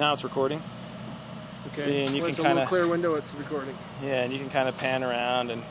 Now it's recording. Okay. See, and you well, can it's kinda- little clear window, it's recording. Yeah, and you can kind of pan around and